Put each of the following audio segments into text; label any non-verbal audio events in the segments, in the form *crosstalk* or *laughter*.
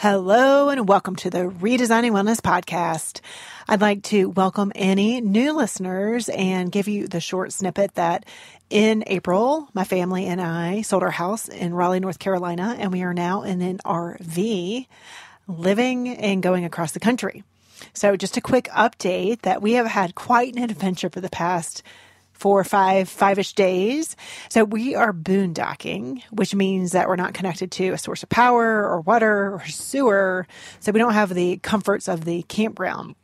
Hello and welcome to the Redesigning Wellness podcast. I'd like to welcome any new listeners and give you the short snippet that in April, my family and I sold our house in Raleigh, North Carolina, and we are now in an RV living and going across the country. So just a quick update that we have had quite an adventure for the past four, five, five-ish days. So we are boondocking, which means that we're not connected to a source of power or water or sewer. So we don't have the comforts of the campground.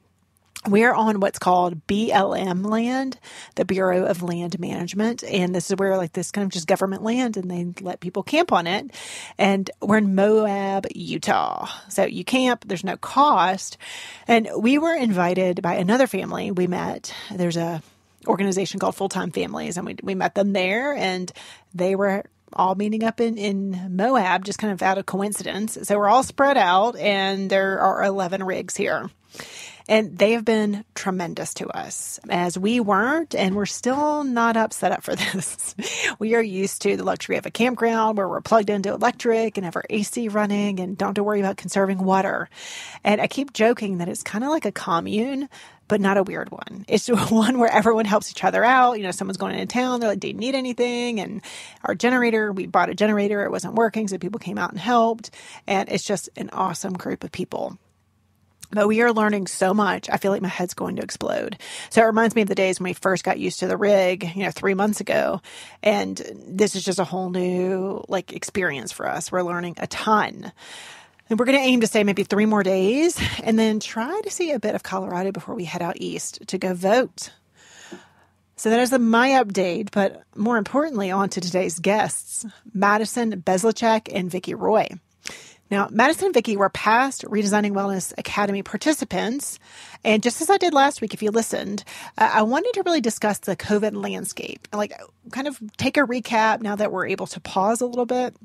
We're on what's called BLM land, the Bureau of Land Management. And this is where like this kind of just government land and they let people camp on it. And we're in Moab, Utah. So you camp, there's no cost. And we were invited by another family we met. There's a organization called Full Time Families, and we we met them there, and they were all meeting up in in Moab, just kind of out of coincidence. So we're all spread out, and there are eleven rigs here. And they have been tremendous to us as we weren't, and we're still not upset up for *laughs* this. we are used to the luxury of a campground where we're plugged into electric and have our AC running and don't have to worry about conserving water. And I keep joking that it's kind of like a commune, but not a weird one. It's *laughs* one where everyone helps each other out. You know, someone's going into town, they're like, do you need anything? And our generator, we bought a generator, it wasn't working, so people came out and helped. And it's just an awesome group of people. But we are learning so much. I feel like my head's going to explode. So it reminds me of the days when we first got used to the rig, you know, three months ago. And this is just a whole new like experience for us. We're learning a ton. And we're going to aim to stay maybe three more days and then try to see a bit of Colorado before we head out east to go vote. So that is the my update, but more importantly, on to today's guests, Maddison Bezdicek and Vicki Roy. Now, Maddison and Vicki were past Redesigning Wellness Academy participants. And just as I did last week, if you listened, uh, I wanted to really discuss the COVID landscape, like kind of take a recap now that we're able to pause a little bit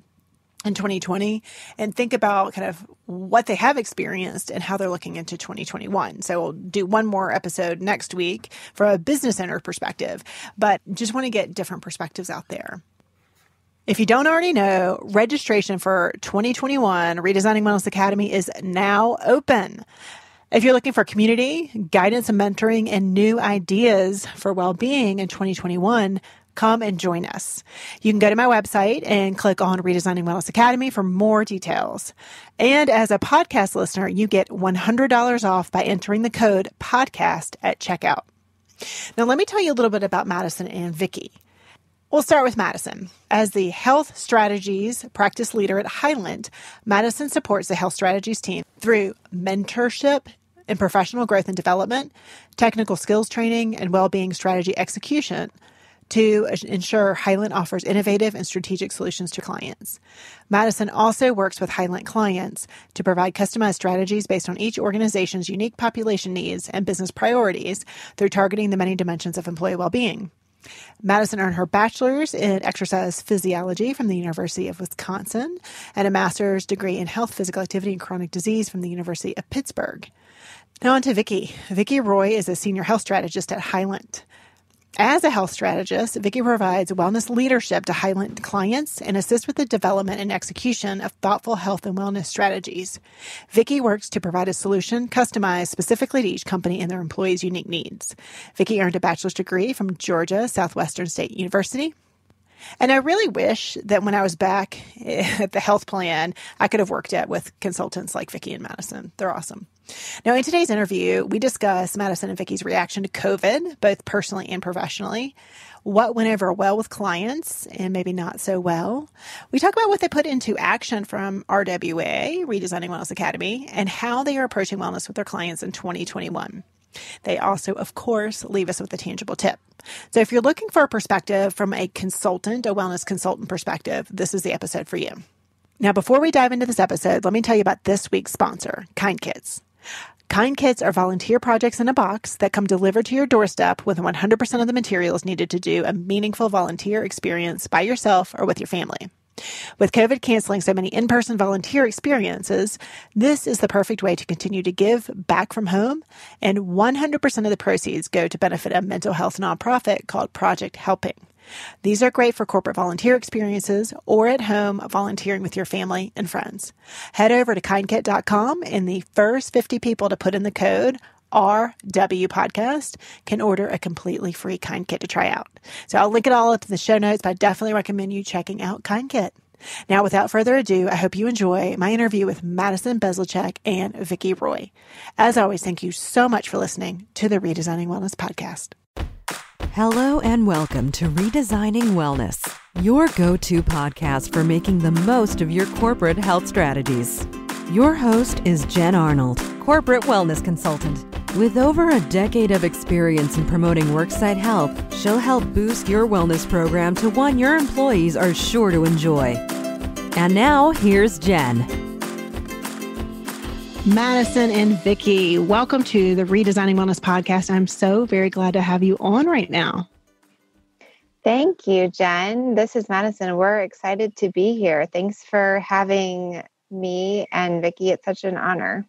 in 2020 and think about kind of what they have experienced and how they're looking into 2021. So we'll do one more episode next week from a business owner perspective, but just want to get different perspectives out there. If you don't already know, registration for 2021 Redesigning Wellness Academy is now open. If you're looking for community, guidance and mentoring, and new ideas for well being in 2021, come and join us. You can go to my website and click on Redesigning Wellness Academy for more details. And as a podcast listener, you get $100 off by entering the code podcast at checkout. Now, let me tell you a little bit about Maddison and Vicki. We'll start with Maddison. As the health strategies practice leader at Hylant, Maddison supports the health strategies team through mentorship and professional growth and development, technical skills training, and well-being strategy execution to ensure Hylant offers innovative and strategic solutions to clients. Maddison also works with Hylant clients to provide customized strategies based on each organization's unique population needs and business priorities through targeting the many dimensions of employee well-being. Maddison earned her bachelor's in exercise physiology from the University of Wisconsin and a master's degree in health, physical activity, and chronic disease from the University of Pittsburgh. Now on to Vicki. Vicki Roy is a senior health strategist at Hylant. As a health strategist, Vicki provides wellness leadership to Hylant clients and assists with the development and execution of thoughtful health and wellness strategies. Vicki works to provide a solution customized specifically to each company and their employees' unique needs. Vicki earned a bachelor's degree from Georgia Southwestern State University and I really wish that when I was back *laughs* at the health plan, I could have worked at with consultants like Vicki and Maddison. They're awesome. Now, in today's interview, we discuss Maddison and Vicki's reaction to COVID, both personally and professionally, what went over well with clients and maybe not so well. We talk about what they put into action from RWA, Redesigning Wellness Academy, and how they are approaching wellness with their clients in 2021. They also, of course, leave us with a tangible tip. So if you're looking for a perspective from a consultant, a wellness consultant perspective, this is the episode for you. Now, before we dive into this episode, let me tell you about this week's sponsor, Kynd Kits. Kynd Kits are volunteer projects in a box that come delivered to your doorstep with 100% of the materials needed to do a meaningful volunteer experience by yourself or with your family. With COVID canceling so many in person volunteer experiences, this is the perfect way to continue to give back from home, and 100% of the proceeds go to benefit a mental health nonprofit called Project Helping. These are great for corporate volunteer experiences or at home volunteering with your family and friends. Head over to kindkit.com and the first 50 people to put in the code RW podcast can order a completely free Kynd Kit to try out. So I'll link it all up in the show notes, but I definitely recommend you checking out Kynd Kit. Now, without further ado, I hope you enjoy my interview with Maddison Bezdicek and Vicki Roy. As always, thank you so much for listening to the Redesigning Wellness podcast. Hello and welcome to Redesigning Wellness, your go to podcast for making the most of your corporate health strategies. Your host is Jen Arnold, corporate wellness consultant. With over a decade of experience in promoting worksite health, she'll help boost your wellness program to one your employees are sure to enjoy. And now, here's Jen. Maddison and Vicki, welcome to the Redesigning Wellness podcast. I'm so very glad to have you on right now. Thank you, Jen. This is Maddison. We're excited to be here. Thanks for having me and Vicki. It's such an honor.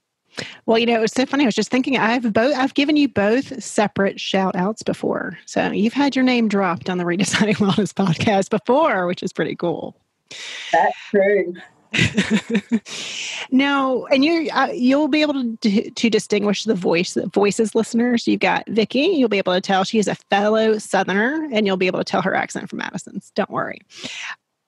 Well, you know, it was so funny. I was just thinking I've both I've given you both separate shout outs before. So you've had your name dropped on the Redesigning *laughs* Wellness podcast before, which is pretty cool. That's true. *laughs* now, and you uh, you'll be able to to distinguish the voice the voices listeners. You've got Vicki. You'll be able to tell she is a fellow Southerner, and you'll be able to tell her accent from Maddison's. Don't worry.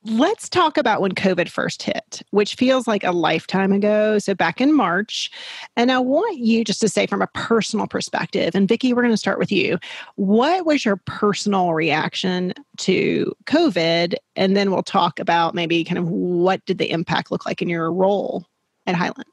Let's talk about when COVID first hit, which feels like a lifetime ago. So, back in March. And I want you just to say from a personal perspective, and Vicki, we're going to start with you. What was your personal reaction to COVID? And then we'll talk about maybe kind of what did the impact look like in your role at Hylant?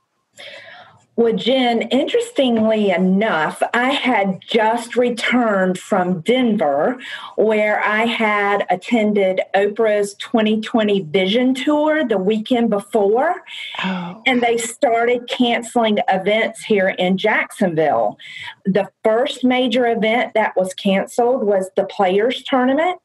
Well, Jen, interestingly enough, I had just returned from Denver where I had attended Oprah's 2020 Vision Tour the weekend before. Oh. And they started canceling events here in Jacksonville. The first major event that was canceled was the Players Tournament.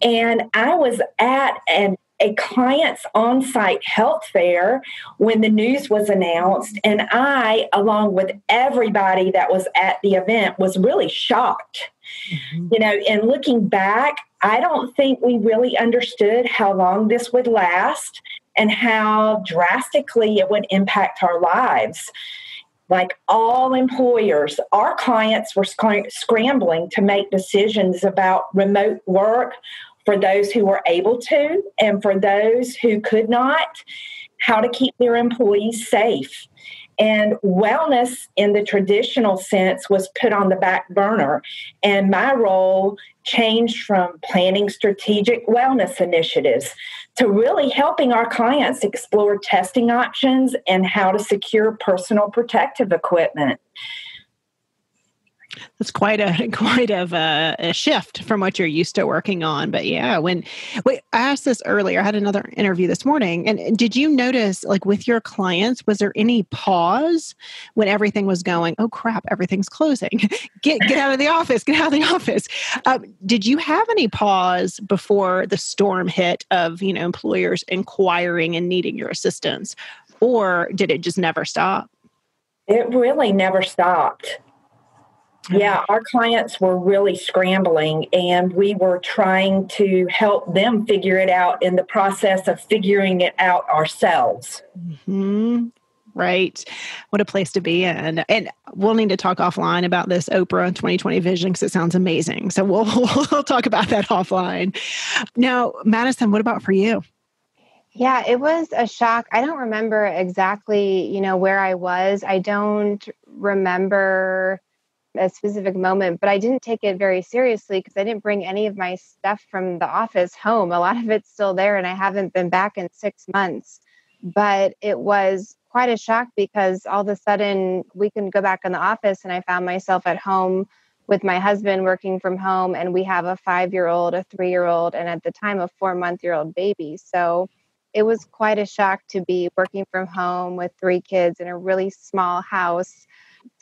And I was at an a client's on site health fair when the news was announced. And I, along with everybody that was at the event, was really shocked. Mm-hmm. You know, and looking back, I don't think we really understood how long this would last and how drastically it would impact our lives. Like all employers, our clients were scrambling to make decisions about remote work, for those who were able to and for those who could not, how to keep their employees safe. And wellness in the traditional sense was put on the back burner. And my role changed from planning strategic wellness initiatives to really helping our clients explore testing options and how to secure personal protective equipment that's quite a *laughs* quite of a, a, shift from what you're used to working on. But yeah, when wait, I asked this earlier, I had another interview this morning, and did you notice, like with your clients, was there any pause when everything was going? Oh crap, everything's closing. *laughs* get get out of the office. Get out of the *laughs* office. Um, did you have any pause before the storm hit of you know employers inquiring and needing your assistance, or did it just never stop? It really never stopped. Yeah, our clients were really scrambling, and we were trying to help them figure it out in the process of figuring it out ourselves. Mm-hmm. Right. What a place to be in. And we'll need to talk offline about this Oprah 2020 vision because it sounds amazing. So we'll, *laughs* we'll talk about that offline. Now, Maddison, what about for you? Yeah, it was a shock. I don't remember exactly, you know, where I was. I don't remember a specific moment, but I didn't take it very seriously because I didn't bring any of my stuff from the office home. A lot of it's still there, and I haven't been back in six months. But it was quite a shock because all of a sudden we couldn't go back in the office, and I found myself at home with my husband working from home, and we have a five year old, a three year old, and at the time, a four month year old baby. So it was quite a shock to be working from home with three kids in a really small house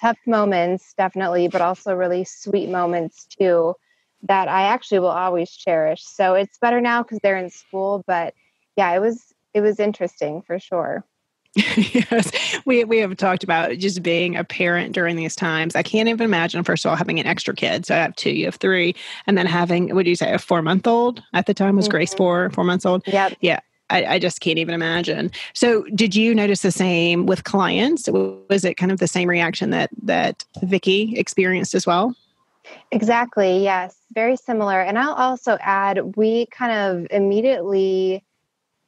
tough moments, definitely, but also really sweet moments too that I actually will always cherish. So it's better now because they're in school, but yeah, it was it was interesting for sure. *laughs* yes, we we have talked about just being a parent during these times. I can't even imagine, first of all, having an extra kid. So I have two, you have three, and then having what do you say, a four month old at the time was mm-hmm. Grace four, four months old. Yeah, yeah. I, I, just can't even imagine. So, did you notice the same with clients? Was it kind of the same reaction that that Vicki experienced as well? Exactly. Yes, very similar. And I'll also add, we kind of immediately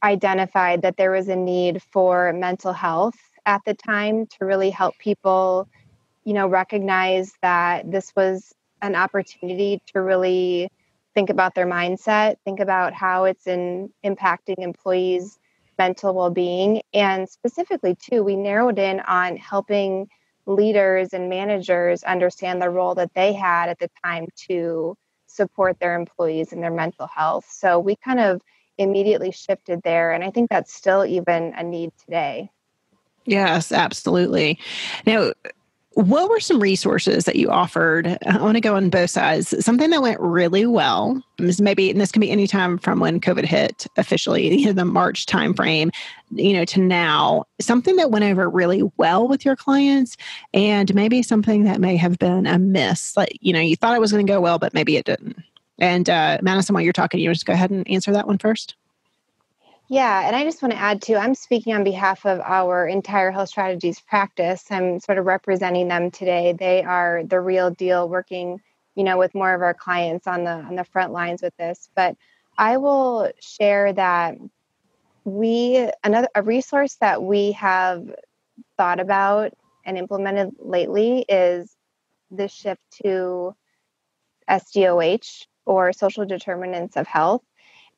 identified that there was a need for mental health at the time to really help people, you know, recognize that this was an opportunity to really think about their mindset, think about how it's in impacting employees' mental well-being, and specifically too, we narrowed in on helping leaders and managers understand the role that they had at the time to support their employees and their mental health. So we kind of immediately shifted there. And I think that's still even a need today. Yes, absolutely. Now, what were some resources that you offered? I want to go on both sides. Something that went really well is maybe, and this can be any time from when COVID hit officially, *laughs* you know, the March timeframe, you know, to now. Something that went over really well with your clients, and maybe something that may have been a miss. Like, you know, you thought it was going to go well, but maybe it didn't. And uh, Maddison, while you're talking, you just go ahead and answer that one first. Yeah, and I just want to add too, I'm speaking on behalf of our entire health strategies practice. I'm sort of representing them today. They are the real deal working, you know, with more of our clients on the on the front lines with this. But I will share that we another a resource that we have thought about and implemented lately is the shift to SDOH or social determinants of health.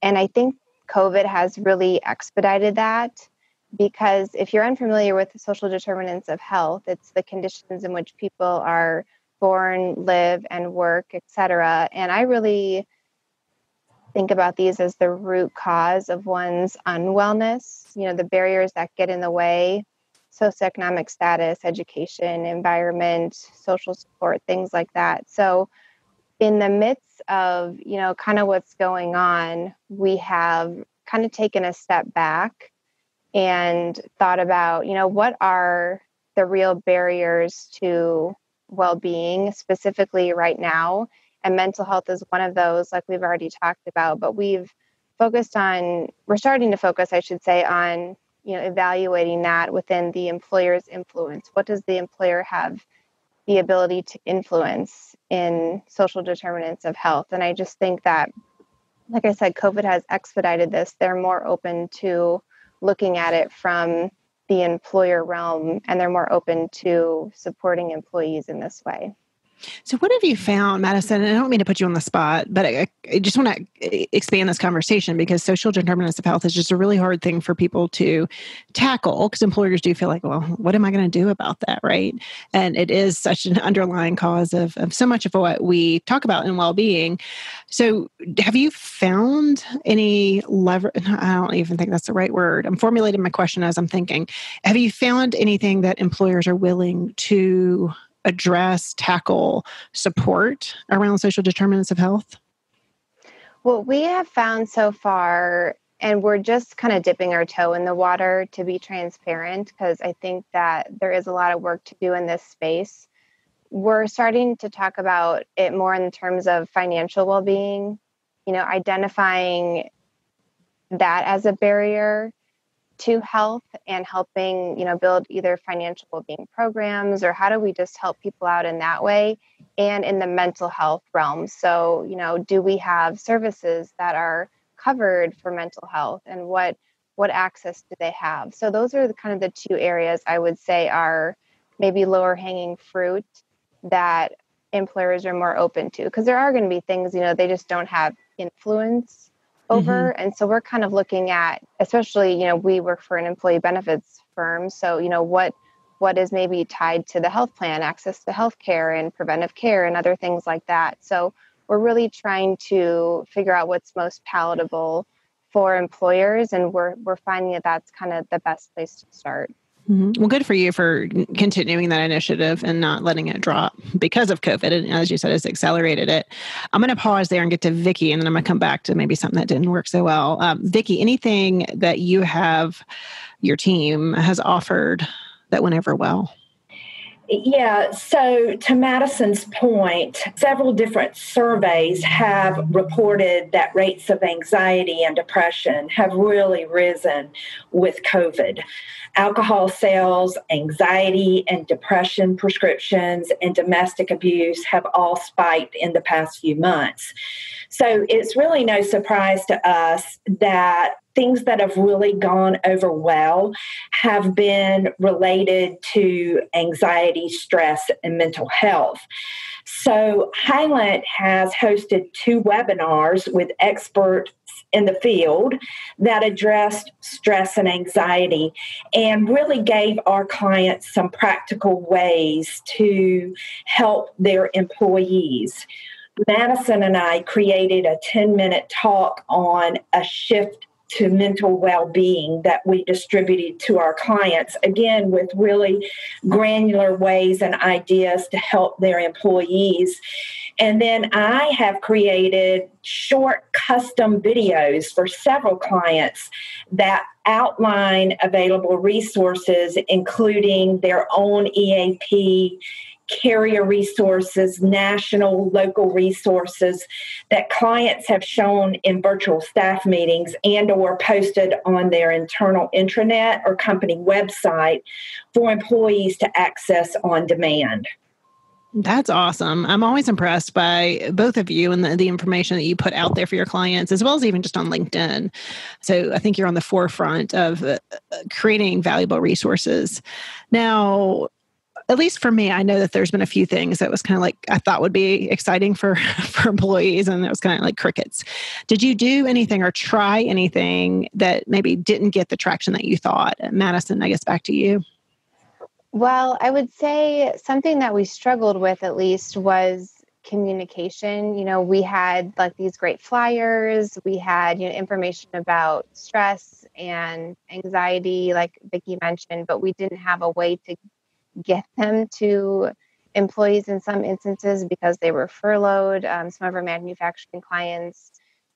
And I think COVID has really expedited that because if you're unfamiliar with the social determinants of health, it's the conditions in which people are born, live, and work, etc. And I really think about these as the root cause of one's unwellness, you know, the barriers that get in the way, socioeconomic status, education, environment, social support, things like that. So in the midst of you know kind of what's going on we have kind of taken a step back and thought about you know what are the real barriers to well-being specifically right now and mental health is one of those like we've already talked about but we've focused on we're starting to focus i should say on you know evaluating that within the employer's influence. What does the employer have the ability to influence in social determinants of health. And I just think that, like I said, COVID has expedited this. They're more open to looking at it from the employer realm and they're more open to supporting employees in this way. So, what have you found, Maddison? And I don't mean to put you on the spot, but I, I just want to expand this conversation because social determinants of health is just a really hard thing for people to tackle because employers do feel like, well, what am I going to do about that? Right. And it is such an underlying cause of, of so much of what we talk about in well being. So, have you found any lever? I don't even think that's the right word. I'm formulating my question as I'm thinking. Have you found anything that employers are willing to address, tackle, support around social determinants of health? What we have found so far, and we're just kind of dipping our toe in the water to be transparent, because I think that there is a lot of work to do in this space. We're starting to talk about it more in terms of financial well being, you know, identifying that as a barrier to health and helping you know build either financial well-being programs or how do we just help people out in that way and in the mental health realm? So you know do we have services that are covered for mental health and what what access do they have? So those are the kind of the two areas i would say are maybe lower hanging fruit that employers are more open to because there are going to be things you know they just don't have influence over. Mm-hmm. and so we're kind of looking at especially you know we work for an employee benefits firm. So you know what what is maybe tied to the health plan access to health care and preventive care and other things like that. So we're really trying to figure out what's most palatable for employers and we're we're finding that that's kind of the best place to start Mm-hmm. Well, good for you for continuing that initiative and not letting it drop because of COVID. And as you said, it's accelerated it. I'm going to pause there and get to Vicki, and then I'm going to come back to maybe something that didn't work so well. Um, Vicki, anything that you have, your team has offered that went over well? Yeah, so to Maddison's point, several different surveys have reported that rates of anxiety and depression have really risen with COVID. Alcohol sales, anxiety and depression prescriptions, and domestic abuse have all spiked in the past few months. So it's really no surprise to us that things that have really gone over well have been related to anxiety, stress, and mental health. So, Hylant has hosted two webinars with experts in the field that addressed stress and anxiety and really gave our clients some practical ways to help their employees. Maddison and I created a 10 minute talk on a shift to mental well being that we distributed to our clients, again, with really granular ways and ideas to help their employees. And then I have created short custom videos for several clients that outline available resources, including their own EAP carrier resources, national, local resources that clients have shown in virtual staff meetings and or posted on their internal intranet or company website for employees to access on demand. That's awesome. I'm always impressed by both of you and the, the information that you put out there for your clients, as well as even just on LinkedIn. So I think you're on the forefront of uh, creating valuable resources. Now, at least for me, I know that there's been a few things that was kind of like I thought would be exciting for *laughs* for employees, and it was kind of like crickets. Did you do anything or try anything that maybe didn't get the traction that you thought? Maddison, I guess back to you. Well, I would say something that we struggled with at least was communication. You know, we had like these great flyers, we had, you know, information about stress and anxiety, like Vicki mentioned, but we didn't have a way to get them to employees in some instances because they were furloughed, um, some of our manufacturing clients.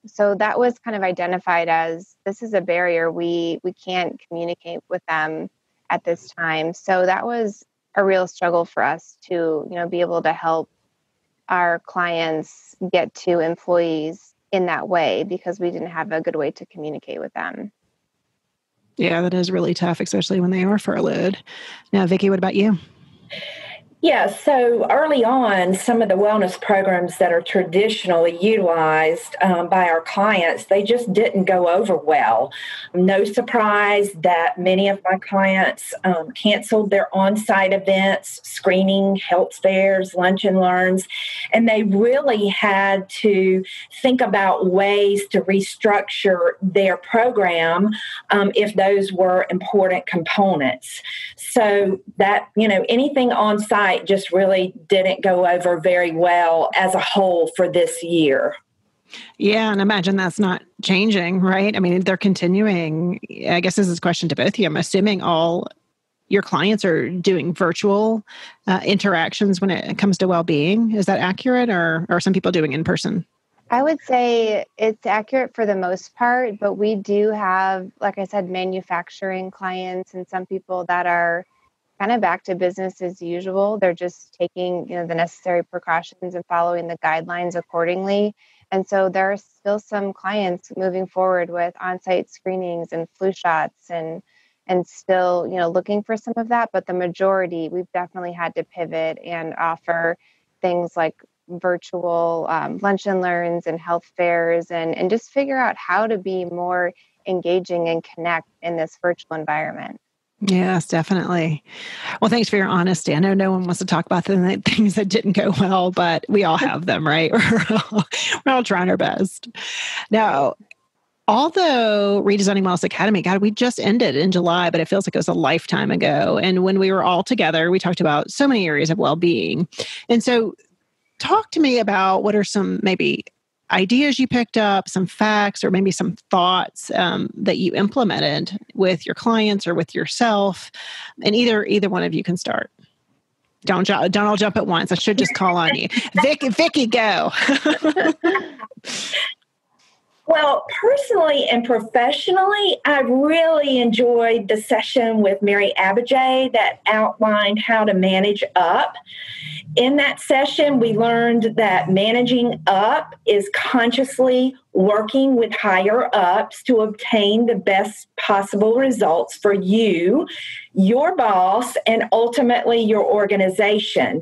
So that was kind of identified as this is a barrier. We we can't communicate with them at this time. So that was a real struggle for us to, you know, be able to help our clients get to employees in that way because we didn't have a good way to communicate with them. Yeah, that is really tough, especially when they are furloughed. Now, Vicki, what about you? Yeah, so early on, some of the wellness programs that are traditionally utilized um, by our clients, they just didn't go over well. No surprise that many of my clients um, canceled their on site events, screening, health fairs, lunch and learns, and they really had to think about ways to restructure their program um, if those were important components. So that, you know, anything on site just really didn't go over very well as a whole for this year. Yeah, and imagine that's not changing, right? I mean, they're continuing. I guess this is a question to both of you. I'm assuming all your clients are doing virtual uh, interactions when it comes to well-being. Is that accurate, or, or are some people doing in person? I would say it's accurate for the most part, but we do have, like I said, manufacturing clients and some people that are kind of back to business as usual. They're just taking, you know, the necessary precautions and following the guidelines accordingly. And so there are still some clients moving forward with on-site screenings and flu shots and and still, you know, looking for some of that, but the majority we've definitely had to pivot and offer things like virtual um, lunch and learns and health fairs and and just figure out how to be more engaging and connect in this virtual environment. Yes, definitely. Well, thanks for your honesty. I know no one wants to talk about the things that didn't go well, but we all have them, right? *laughs* We're all, we're all trying our best. Now, although redesigning wellness academy god we just ended in july but it feels like it was a lifetime ago and when we were all together we talked about so many areas of well-being and so talk to me about what are some maybe ideas you picked up, some facts, or maybe some thoughts um, that you implemented with your clients or with yourself. And either either one of you can start. Don't don't all jump at once. I should just call on you, Vic, Vicki. Go. *laughs* Well, personally and professionally, I really enjoyed the session with Mary Abbajay that outlined how to manage up. In that session, we learned that managing up is consciously working with higher ups to obtain the best possible results for you, your boss, and ultimately your organization.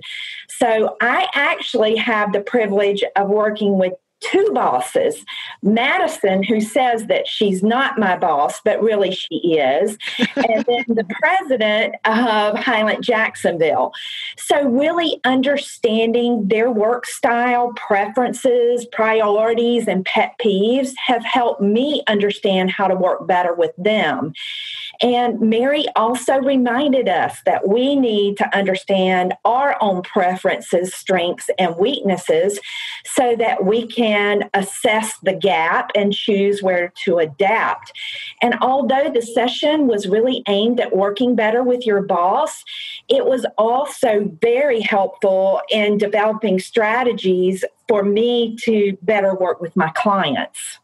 So, I actually have the privilege of working with two bosses Maddison, who says that she's not my boss, but really she is, and then the *laughs* president of Hylant Jacksonville. So, really understanding their work style, preferences, priorities, and pet peeves have helped me understand how to work better with them. And Mary also reminded us that we need to understand our own preferences, strengths, and weaknesses so that we can assess the gap and choose where to adapt. And although the session was really aimed at working better with your boss, it was also very helpful in developing strategies for me to better work with my clients.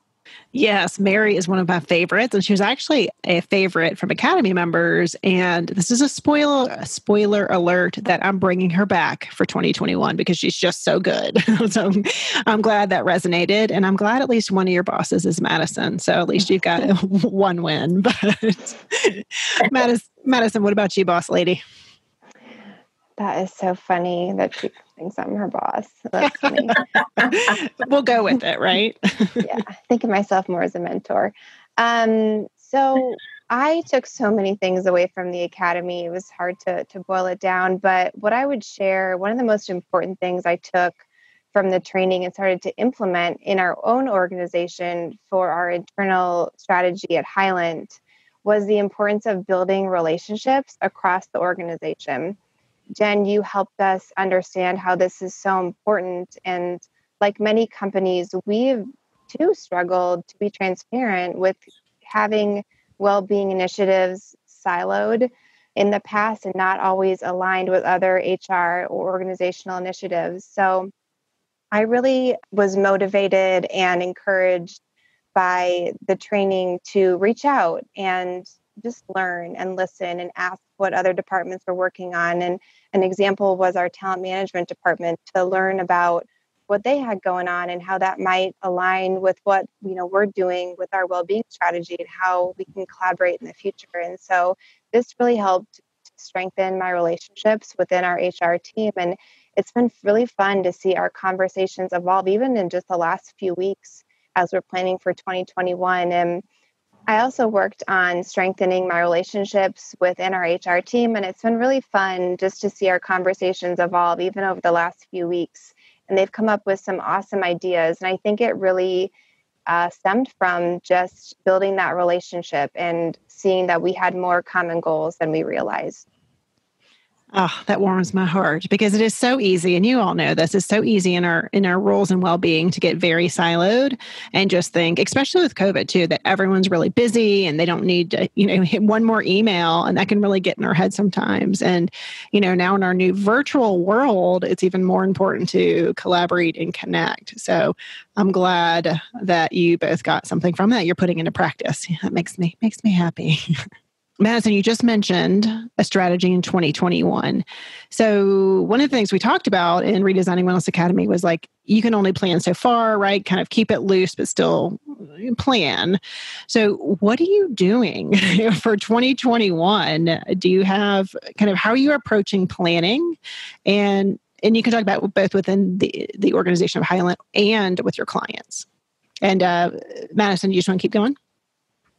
Yes, Mary is one of my favorites, and she was actually a favorite from Academy members. And this is a spoiler a spoiler alert that I'm bringing her back for 2021 because she's just so good. *laughs* so I'm glad that resonated, and I'm glad at least one of your bosses is Maddison. So at least you've got *laughs* one win. But *laughs* Maddison, Maddison, what about you, boss lady? That is so funny that she thinks I'm her boss. That's funny. *laughs* we'll go with it, right? *laughs* yeah, think of myself more as a mentor. Um, so I took so many things away from the academy. It was hard to to boil it down, but what I would share, one of the most important things I took from the training and started to implement in our own organization for our internal strategy at Hylant was the importance of building relationships across the organization. Jen, you helped us understand how this is so important. And like many companies, we've too struggled to be transparent with having well being initiatives siloed in the past and not always aligned with other HR or organizational initiatives. So I really was motivated and encouraged by the training to reach out and just learn and listen and ask what other departments were working on. And an example was our talent management department to learn about what they had going on and how that might align with what you know we're doing with our well-being strategy and how we can collaborate in the future. And so this really helped strengthen my relationships within our HR team and it's been really fun to see our conversations evolve even in just the last few weeks as we're planning for 2021 and I also worked on strengthening my relationships within our HR team, and it's been really fun just to see our conversations evolve even over the last few weeks. And they've come up with some awesome ideas, and I think it really uh, stemmed from just building that relationship and seeing that we had more common goals than we realized. Oh, that warms my heart because it is so easy, and you all know this is so easy in our in our roles and well being to get very siloed and just think, especially with COVID too, that everyone's really busy and they don't need to, you know, *laughs* hit one more email, and that can really get in our head sometimes. And you know, now in our new virtual world, it's even more important to collaborate and connect. So I'm glad that you both got something from that you're putting into practice. That makes me makes me happy. *laughs* Maddison, you just mentioned a strategy in 2021. So, one of the things we talked about in Redesigning Wellness Academy was like, you can only plan so far, right? Kind of keep it loose, but still plan. So, what are you doing *laughs* for 2021? Do you have kind of how are you approaching planning? And and you can talk about both within the, the organization of Hylant and with your clients. And uh, Maddison, you just want to keep going?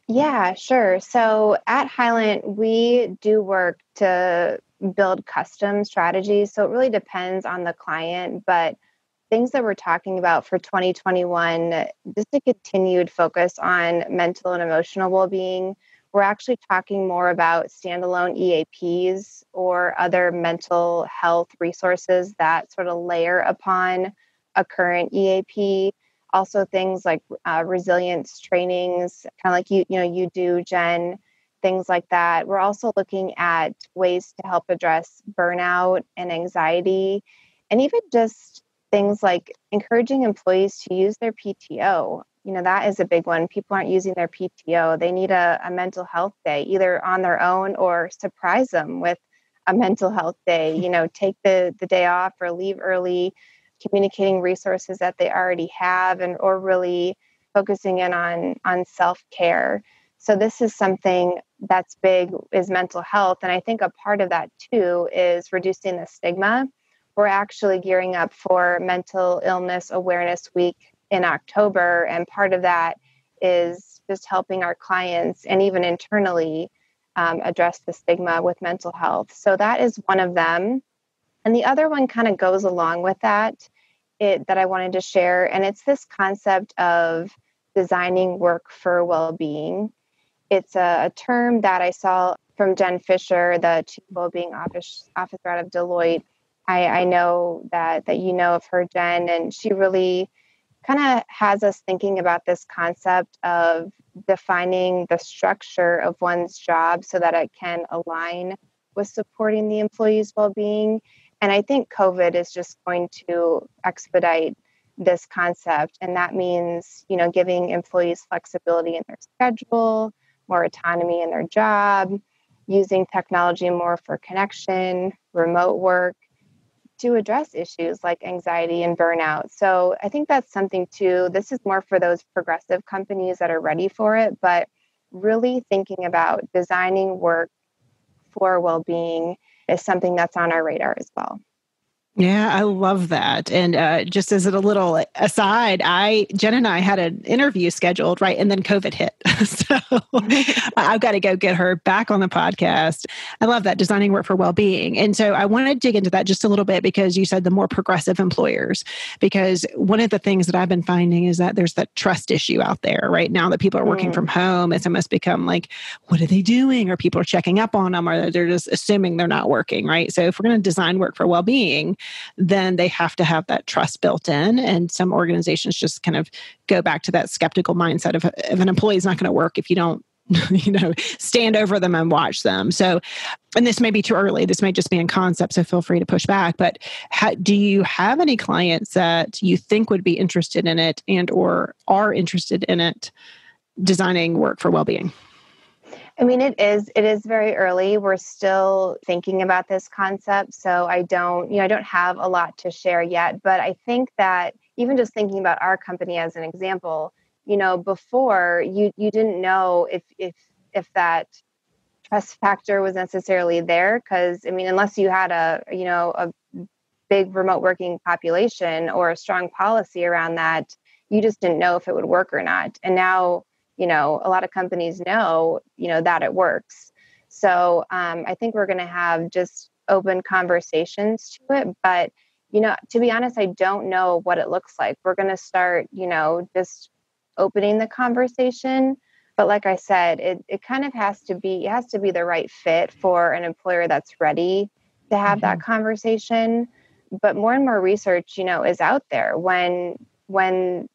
Yeah, sure. So at Hylant, we do work to build custom strategies. So it really depends on the client, but things that we're talking about for 2021, just a continued focus on mental and emotional well being. We're actually talking more about standalone EAPs or other mental health resources that sort of layer upon a current EAP also things like uh, resilience trainings, kind of like you, you know, you do, Jen, things like that. We're also looking at ways to help address burnout and anxiety, and even just things like encouraging employees to use their PTO. You know, that is a big one. People aren't using their PTO. They need a, a mental health day, either on their own or surprise them with a *laughs* mental health day. You know, take the, the day off or leave early communicating resources that they already have and or really focusing in on on self-care. So this is something that's big is mental health and i think a part of that too is reducing the stigma. We're actually gearing up for mental illness awareness week in october and part of that is just helping our clients and even internally um, address the stigma with mental health. So that is one of them. And the other one kind of goes along with that it, that I wanted to share. And it's this concept of designing work for well being. It's a, a, term that I saw from Jen Fisher, the Chief Wellbeing Office, Officer out of Deloitte. I, I know that, that you know of her, Jen, and she really kind of has us thinking about this concept of defining the structure of one's job so that it can align with supporting the employee's well being and I think COVID is just going to expedite this concept. And that means, you know, giving employees flexibility in their schedule, more autonomy in their job, using technology more for connection, remote work to address issues like anxiety and burnout. So I think that's something too. This is more for those progressive companies that are ready for it, but really thinking about designing work for well being is something that's on our radar as well. Yeah, I love that. And uh, just as a little aside, I Jen and I had an interview scheduled, right, and then COVID hit, *laughs* so *laughs* I've got to go get her back on the podcast. I love that designing work for well-being, and so I want to dig into that just a little bit because you said the more progressive employers. Because one of the things that I've been finding is that there's that trust issue out there right now that people are working mm. from home. It's almost become like, what are they doing? Or people are checking up on them, or they're just assuming they're not working, right? So if we're going to design work for well-being then they have to have that trust built in. And some organizations just kind of go back to that skeptical mindset of if an employee is not going to work if you don't *laughs* you know stand over them and watch them. So and this may be too early. This may just be in concept so feel free to push back. But do you have any clients that you think would be interested in it and or are interested in it designing work for well-being I mean, it is it is very early. We're still thinking about this concept, so I don't you know I don't have a lot to share yet. But I think that even just thinking about our company as an example, you know, before you you didn't know if if if that trust factor was necessarily there because I mean, unless you had a you know a big remote working population or a strong policy around that, you just didn't know if it would work or not. And now you know a lot of companies know you know that it works. So um, i think we're going to have just open conversations to it but you know to be honest i don't know what it looks like. We're going to start you know just opening the conversation but like i said it, it kind of has to be it has to be the right fit for an employer that's ready to have mm-hmm. that conversation but more and more research you know is out there. When when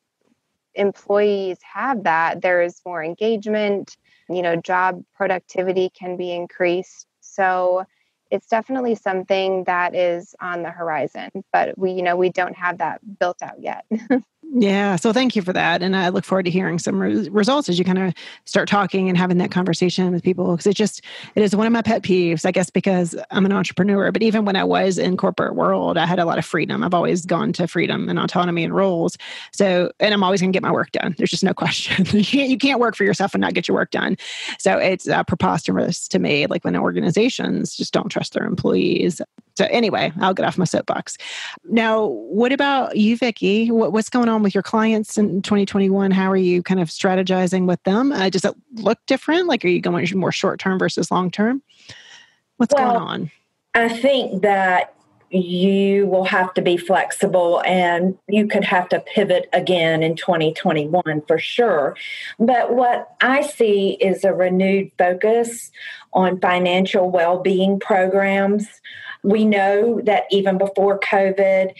employees have that, there is more engagement, you know, job productivity can be increased. So it's definitely something that is on the horizon, but we, you know, we don't have that built out yet. *laughs* Yeah. So thank you for that. And I look forward to hearing some re- results as you kind of start talking and having that conversation with people. Because it just, it is one of my pet peeves, I guess, because I'm an entrepreneur. But even when I was in corporate world, I had a lot of freedom. I've always gone to freedom and autonomy and roles. So, and I'm always going to get my work done. There's just no *laughs* question. you, can't, you can't work for yourself and not get your work done. So it's uh, preposterous to me, like when organizations just don't trust their employees. So anyway, I'll get off my soapbox. Now, what about you, Vicki? What, what's going on with your clients in 2021? How are you kind of strategizing with them? Uh, does it look different? Like, are you going more short term versus long term? What's well, going on? I think that you will have to be flexible and you could have to pivot again in 2021 for sure. But what I see is a renewed focus on financial well being programs. We know that even before COVID,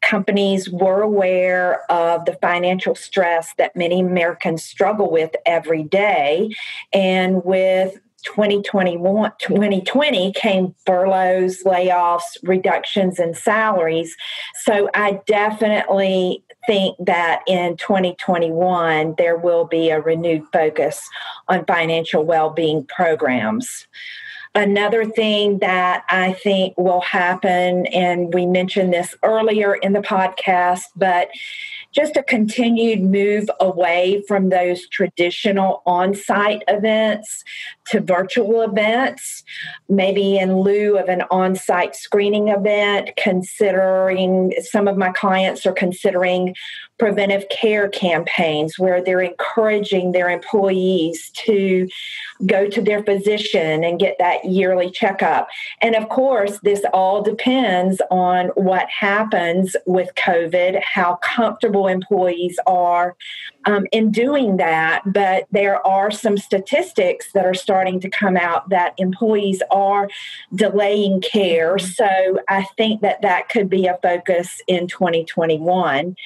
companies were aware of the financial stress that many Americans struggle with every day. And with 2021 2020 came furloughs layoffs reductions in salaries so i definitely think that in 2021 there will be a renewed focus on financial well-being programs Another thing that I think will happen, and we mentioned this earlier in the podcast, but just a continued move away from those traditional on site events to virtual events, maybe in lieu of an on site screening event, considering some of my clients are considering preventive care campaigns where they're encouraging their employees to go to their physician and get that yearly checkup. And of course, this all depends on what happens with COVID, how comfortable employees are um, in doing that. But there are some statistics that are starting to come out that employees are delaying care. So I think that that could be a focus in 2021.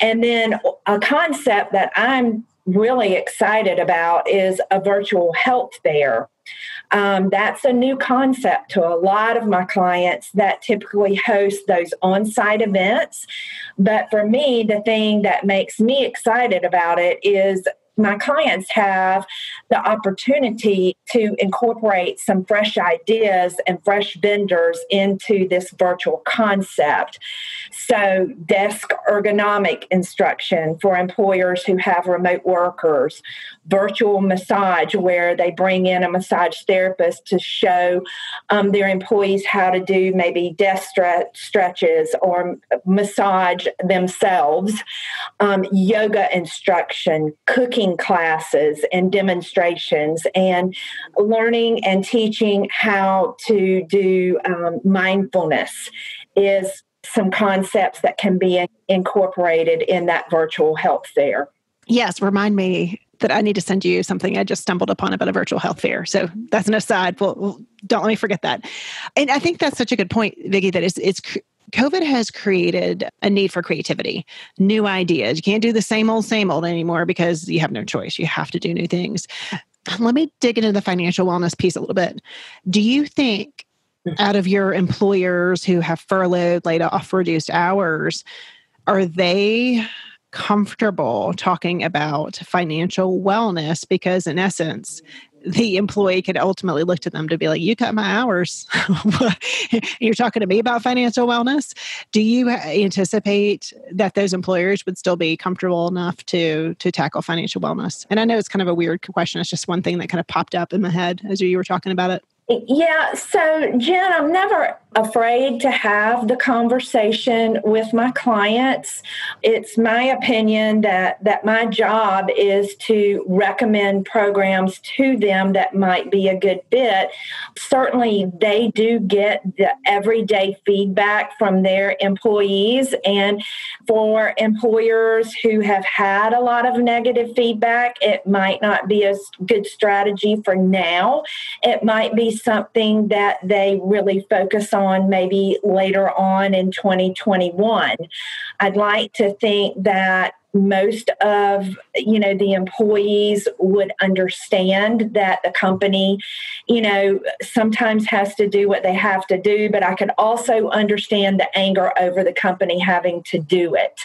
And then a concept that I'm really excited about is a virtual health fair. Um, that's a new concept to a lot of my clients that typically host those on site events. But for me, the thing that makes me excited about it is my clients have the opportunity to incorporate some fresh ideas and fresh vendors into this virtual concept. So, desk ergonomic instruction for employers who have remote workers, virtual massage, where they bring in a massage therapist to show um, their employees how to do maybe desk stre- stretches or massage themselves, um, yoga instruction, cooking classes and demonstrations, and learning and teaching how to do um, mindfulness is some concepts that can be incorporated in that virtual health fair. Yes, remind me that I need to send you something I just stumbled upon about a virtual health fair. So that's an aside. Well, don't let me forget that. And I think that's such a good point, Vicki, that it's, it's COVID has created a need for creativity, new ideas. You can't do the same old, same old anymore because you have no choice. You have to do new things. *sniffs* Let me dig into the financial wellness piece a little bit. Do you think mm-hmm. out of your employers who have furloughed, laid off, reduced hours, are they comfortable talking about financial wellness? Because, in essence, the employee could ultimately look to them to be like, You cut my hours. *laughs* You're talking to me about financial wellness. Do you anticipate that those employers would still be comfortable enough to to tackle financial wellness? And I know it's kind of a weird question. It's just one thing that kind of popped up in my head as you were talking about it. Yeah, so Jen, I'm never afraid to have the conversation with my clients. It's my opinion that that my job is to recommend programs to them that might be a good fit. Certainly they do get the everyday feedback from their employees and for employers who have had a lot of negative feedback, it might not be a good strategy for now. It might be something that they really focus on maybe later on in 2021. I'd like to think that most of you know the employees would understand that the company you know sometimes has to do what they have to do but i could also understand the anger over the company having to do it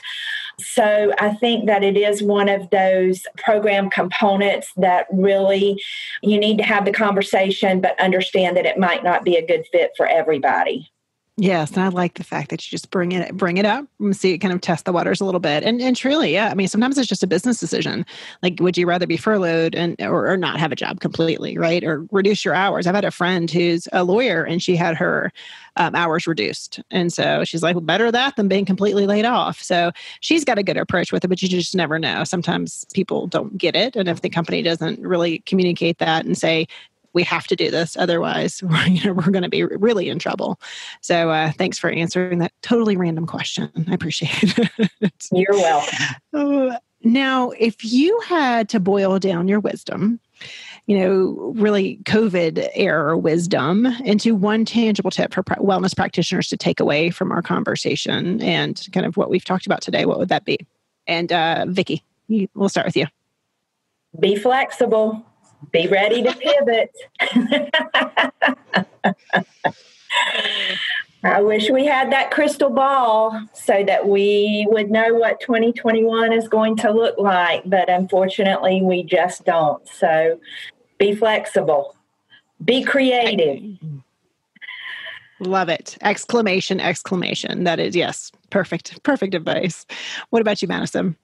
so I think that it is one of those program components that really you need to have the conversation, but understand that it might not be a good fit for everybody. Yes, and I like the fact that you just bring it bring it up and see it kind of test the waters a little bit. And and truly, yeah, I mean sometimes it's just a business decision. Like would you rather be furloughed and or, or not have a job completely, right? Or reduce your hours. I've had a friend who's a lawyer and she had her um, hours reduced. And so she's like, well, better that than being completely laid off. So she's got a good approach with it, but you just never know. Sometimes people don't get it. And if the company doesn't really communicate that and say, we have to do this otherwise *laughs* we're, you know, we're going to be really in trouble so uh, thanks for answering that totally random question i appreciate it *laughs* you're welcome uh, now if you had to boil down your wisdom you know, really COVID era wisdom into one tangible tip for wellness practitioners to take away from our conversation and kind of what we've talked about today, what would that be? And uh, Vicki, we'll start with you. Be flexible. Be ready to pivot. I wish we had that crystal ball so that we would know what 2021 is going to look like, but unfortunately, we just don't. So be flexible, be creative. Love it. Exclamation, exclamation. That is, yes, perfect, perfect advice. What about you, Maddison?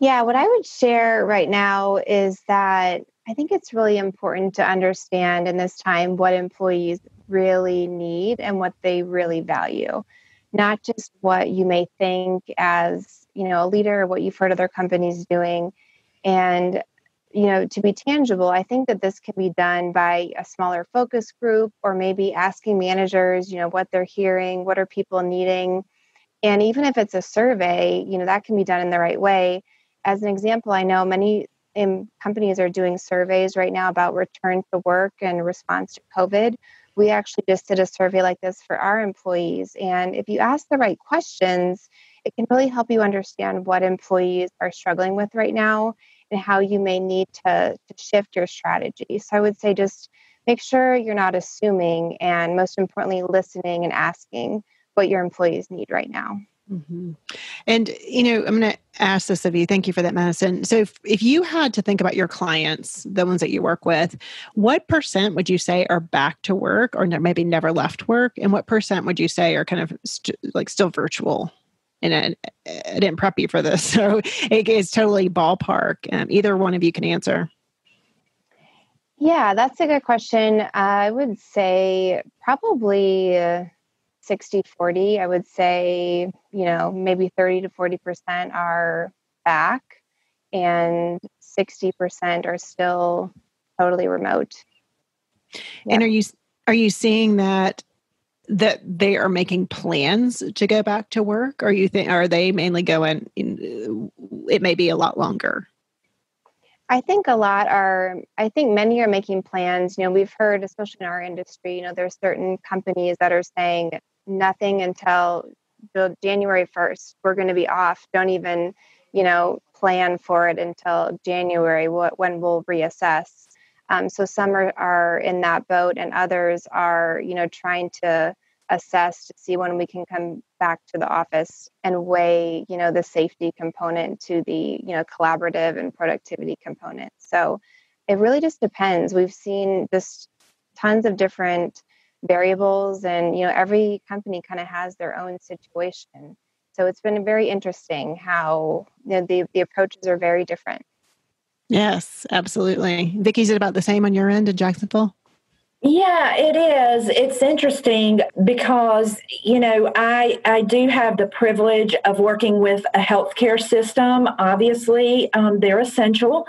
Yeah, what I would share right now is that I think it's really important to understand in this time what employees really need and what they really value, not just what you may think as, you know, a leader, or what you've heard other companies doing. And, you know, to be tangible, I think that this can be done by a smaller focus group or maybe asking managers, you know, what they're hearing, what are people needing. And even if it's a survey, you know, that can be done in the right way. As an example, I know many companies are doing surveys right now about return to work and response to COVID we actually just did a survey like this for our employees. And if you ask the right questions, it can really help you understand what employees are struggling with right now and how you may need to, to shift your strategy. So I would say just make sure you're not assuming and most importantly, listening and asking what your employees need right now. Mm-hmm. And, you know, I'm going to ask this of you. Thank you for that, Maddison. So, if, if you had to think about your clients, the ones that you work with, what percent would you say are back to work or maybe never left work? And what percent would you say are kind of st- like still virtual? And I, I, didn't prep you for this. *laughs* So, it is totally ballpark. Um, either one of you can answer. Yeah, that's a good question. I would say probably. Uh 60 40 i would say you know maybe 30 to 40 percent are back and 60 percent are still totally remote yeah. and are you are you seeing that that they are making plans to go back to work or you think are they mainly going in, it may be a lot longer I think a lot are, I think many are making plans. You know, we've heard, especially in our industry, you know, there's certain companies that are saying nothing until January 1st. We're going to be off. Don't even, you know, plan for it until January when we'll reassess. Um, so some are, are in that boat, and others are, you know, trying to assess to see when we can come back to the office and weigh, you know, the safety component to the, you know, collaborative and productivity component. So it really just depends. We've seen just tons of different variables and you know every company kind of has their own situation. So it's been very interesting how you know, the, the approaches are very different. Yes absolutely. Vicki's it about the same on your end in jacksonville yeah, it is. It's interesting because, you know, I I do have the privilege of working with a healthcare system. Obviously, um, they're essential.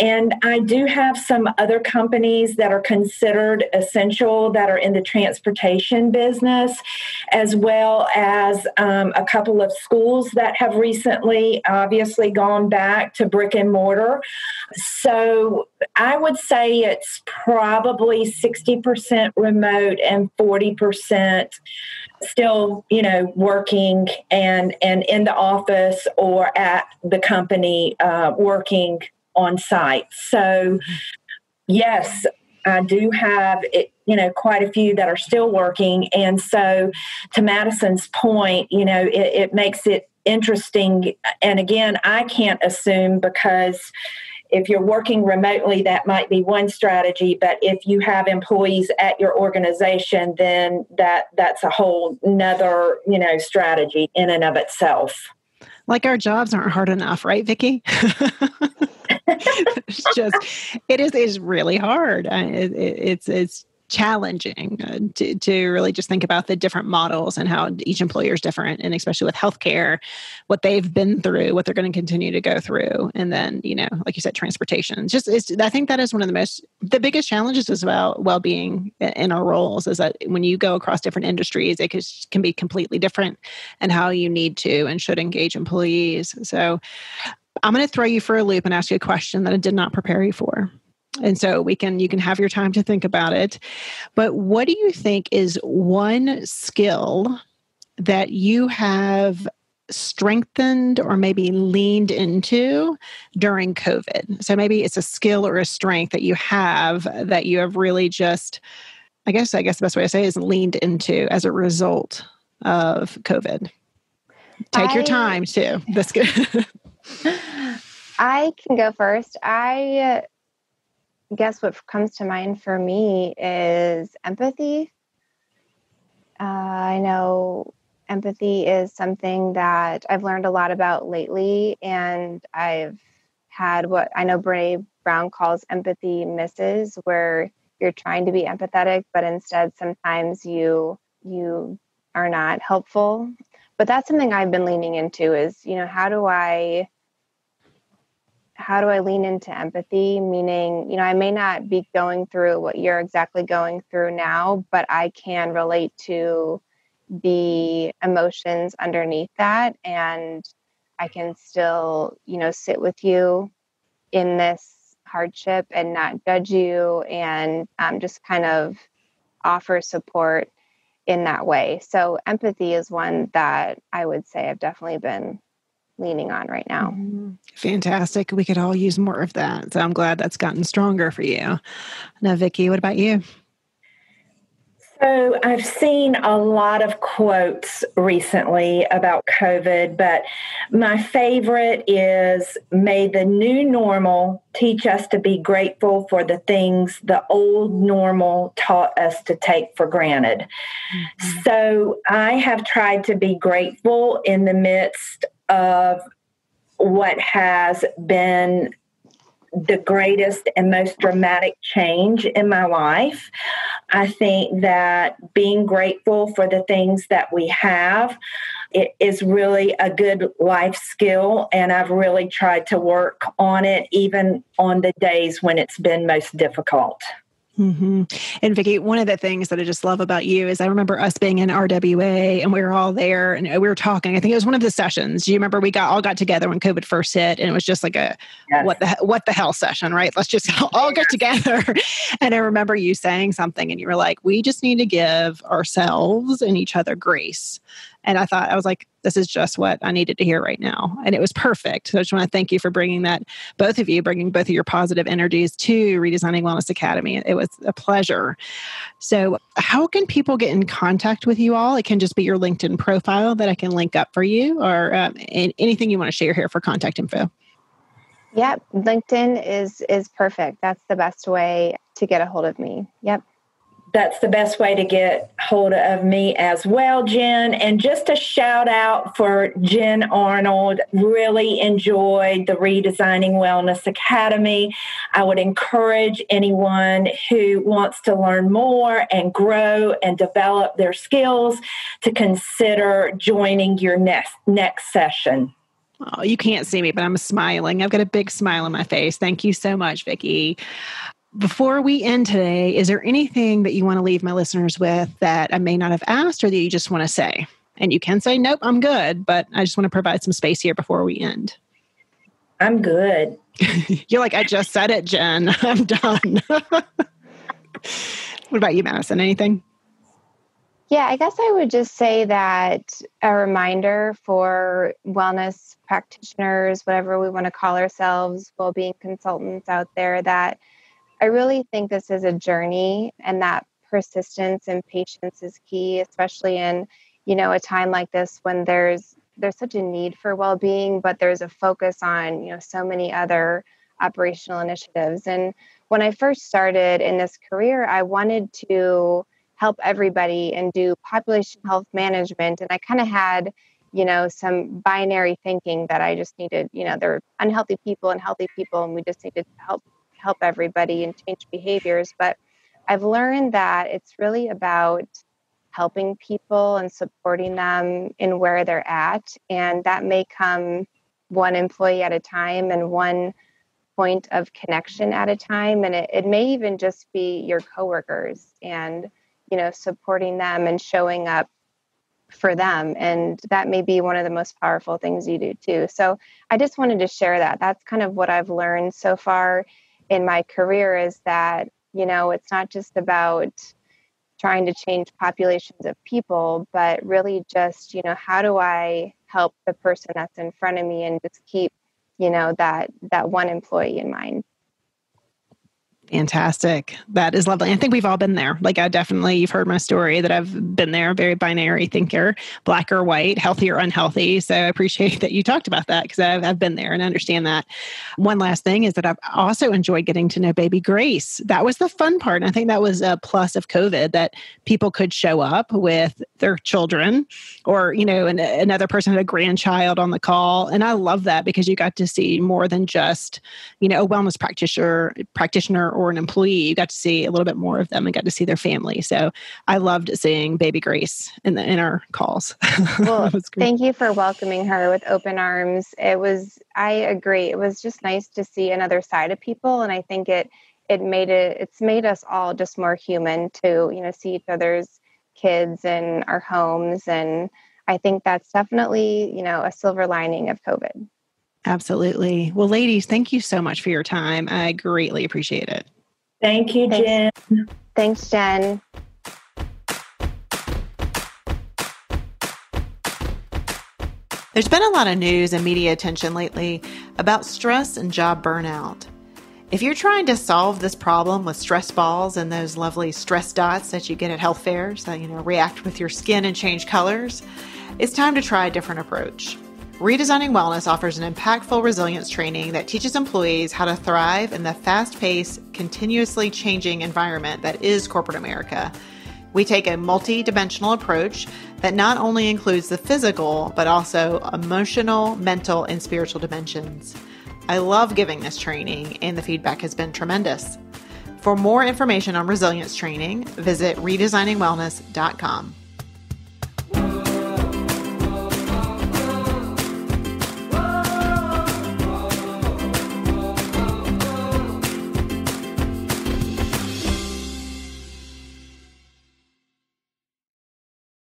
And I do have some other companies that are considered essential that are in the transportation business, as well as um, a couple of schools that have recently obviously gone back to brick and mortar. So I would say it's probably 60 60% remote and 40% still you know working and and in the office or at the company uh, working on site. So yes i do have it, you know quite a few that are still working. And so to Maddison's point you know it, it makes it interesting. And again i can't assume because if you're working remotely, that might be one strategy. But if you have employees at your organization, then that that's a whole another you know strategy in and of itself. Like our jobs aren't hard enough, right, Vicki? *laughs* it's just it is is really hard. It, it, it's it's challenging uh, to, to really just think about the different models and how each employer is different and especially with healthcare what they've been through what they're going to continue to go through and then you know like you said transportation. Just i think that is one of the most the biggest challenges is about well-being in our roles is that when you go across different industries it can be completely different and how you need to and should engage employees. So i'm going to throw you for a loop and ask you a question that i did not prepare you for And so we can you can have your time to think about it. But what do you think is one skill that you have strengthened or maybe leaned into during COVID? So maybe it's a skill or a strength that you have that you have really just I guess I guess the best way to say is leaned into as a result of COVID. Take I, your time too. That's good. *laughs* *laughs* I can go first. I guess what comes to mind for me is empathy. Uh, I know empathy is something that I've learned a lot about lately, and I've had what I know Brene Brown calls empathy misses, where you're trying to be empathetic, but instead sometimes you you are not helpful. But that's something I've been leaning into is, you know, how do I how do I lean into empathy? Meaning, you know, I may not be going through what you're exactly going through now, but I can relate to the emotions underneath that. And I can still, you know, sit with you in this hardship and not judge you and um, just kind of offer support in that way. So, empathy is one that I would say I've definitely been leaning on right now. Mm-hmm. Fantastic. We could all use more of that. So I'm glad that's gotten stronger for you. Now, Vicki, what about you? So I've seen a lot of quotes recently about COVID, but my favorite is May the new normal teach us to be grateful for the things the old normal taught us to take for granted. Mm-hmm. So I have tried to be grateful in the midst of what has been the greatest and most dramatic change in my life. I think that being grateful for the things that we have it is really a good life skill and I've really tried to work on it even on the days when it's been most difficult. Mm-hmm. And Vicki, one of the things that I just love about you is I remember us being in RWA and we were all there and we were talking. I think it was one of the sessions. Do you remember we got all got together when COVID first hit and it was just like a yes. what the what the hell session, right? Let's just *laughs* all get together. *laughs* and I remember you saying something and you were like, we just need to give ourselves and each other grace. And I thought, I was like, this is just what I needed to hear right now. And it was perfect. So I just want to thank you for bringing that, both of you, bringing both of your positive energies to Redesigning Wellness Academy. It was a pleasure. So, how can people get in contact with you all? It can just be your LinkedIn profile that I can link up for you or um, anything you want to share here for contact info. Yep, LinkedIn is is perfect. That's the best way to get a hold of me. Yep that's the best way to get hold of me as well, Jen. And just a shout out for Jen Arnold. Really enjoyed the Redesigning Wellness Academy. I would encourage anyone who wants to learn more and grow and develop their skills to consider joining your next next session. Oh, you can't see me, but I'm smiling. I've got a big smile on my face. Thank you so much, Vicki before we end today, is there anything that you want to leave my listeners with that I may not have asked or that you just want to say? And you can say, nope, I'm good, but I just want to provide some space here before we end. I'm good. *laughs* You're like, I just said it, Jen. *laughs* I'm done. *laughs* what about you, Maddison? Anything? Yeah, I guess I would just say that a reminder for wellness practitioners, whatever we want to call ourselves, well being consultants out there, that I really think this is a journey and that persistence and patience is key, especially in, you know, a time like this when there's there's such a need for well-being, but there's a focus on, you know, so many other operational initiatives. And when I first started in this career, I wanted to help everybody and do population health management. And I kind of had, you know, some binary thinking that I just needed, you know, there are unhealthy people and healthy people, and we just needed to help help everybody and change behaviors. But I've learned that it's really about helping people and supporting them in where they're at. And that may come one employee at a time and one point of connection at a time. And it, it may even just be your coworkers and, you know, supporting them and showing up for them. And that may be one of the most powerful things you do too. So I just wanted to share that. That's kind of what I've learned so far in my career is that, you know, it's not just about trying to change populations of people, but really just, you know, how do I help the person that's in front of me and just keep, you know, that that one employee in mind. Fantastic. That is lovely. I think we've all been there. Like, I definitely, you've heard my story that I've been there, very binary thinker, black or white, healthy or unhealthy. So I appreciate *laughs* that you talked about that because I've, I've been there and I understand that. One last thing is that I've also enjoyed getting to know baby Grace. That was the fun part. And I think that was a plus of COVID that people could show up with their children or, you know, an, another person had a grandchild on the call. And I love that because you got to see more than just, you know, a wellness practitioner, practitioner or an employee, you got to see a little bit more of them and got to see their family. So I loved seeing baby Grace in the in our calls. *laughs* Well, thank you for welcoming her with open arms. It was I agree. It was just nice to see another side of people and I think it it made it it's made us all just more human to, you know, see each other's kids in our homes and I think that's definitely, you know, a silver lining of COVID. Absolutely. Well, ladies, thank you so much for your time. I greatly appreciate it. Thank you, Jen. Thanks, Jen. There's been a lot of news and media attention lately about stress and job burnout. If you're trying to solve this problem with stress balls and those lovely stress dots that you get at health fairs that you know react with your skin and change colors, it's time to try a different approach. Redesigning Wellness offers an impactful resilience training that teaches employees how to thrive in the fast paced, continuously changing environment that is corporate America. We take a multi dimensional approach that not only includes the physical, but also emotional, mental, and spiritual dimensions. I love giving this training, and the feedback has been tremendous. For more information on resilience training, visit redesigningwellness.com.